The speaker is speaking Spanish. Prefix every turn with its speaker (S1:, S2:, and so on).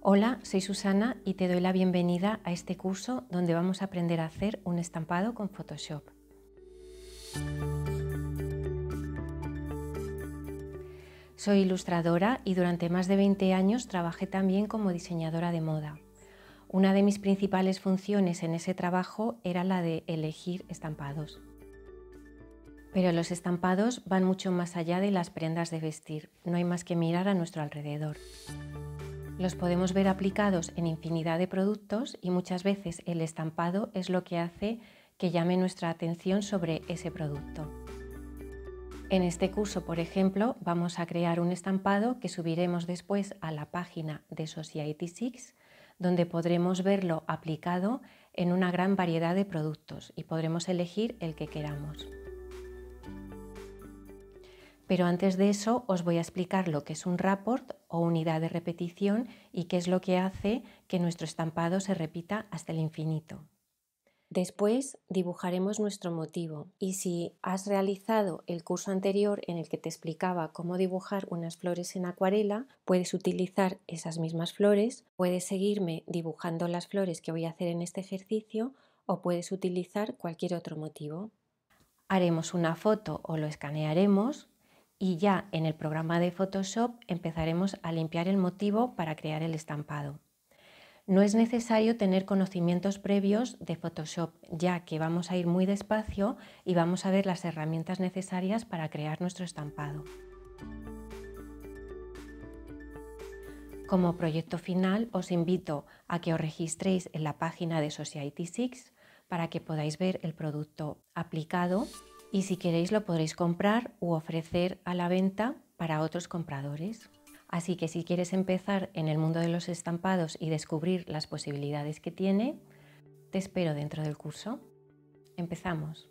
S1: Hola, soy Susana y te doy la bienvenida a este curso donde vamos a aprender a hacer un estampado con Photoshop. Soy ilustradora y durante más de 20 años trabajé también como diseñadora de moda. Una de mis principales funciones en ese trabajo era la de elegir estampados. Pero los estampados van mucho más allá de las prendas de vestir, no hay más que mirar a nuestro alrededor. Los podemos ver aplicados en infinidad de productos y muchas veces el estampado es lo que hace que llame nuestra atención sobre ese producto. En este curso, por ejemplo, vamos a crear un estampado que subiremos después a la página de Society6, donde podremos verlo aplicado en una gran variedad de productos y podremos elegir el que queramos. Pero antes de eso os voy a explicar lo que es un rapport o unidad de repetición y qué es lo que hace que nuestro estampado se repita hasta el infinito. Después dibujaremos nuestro motivo y si has realizado el curso anterior en el que te explicaba cómo dibujar unas flores en acuarela, puedes utilizar esas mismas flores, puedes seguirme dibujando las flores que voy a hacer en este ejercicio o puedes utilizar cualquier otro motivo. Haremos una foto o lo escanearemos y ya en el programa de Photoshop empezaremos a limpiar el motivo para crear el estampado. No es necesario tener conocimientos previos de Photoshop, ya que vamos a ir muy despacio y vamos a ver las herramientas necesarias para crear nuestro estampado. Como proyecto final os invito a que os registréis en la página de Society6 para que podáis ver el producto aplicado y si queréis lo podréis comprar u ofrecer a la venta para otros compradores. Así que si quieres empezar en el mundo de los estampados y descubrir las posibilidades que tiene, te espero dentro del curso. Empezamos.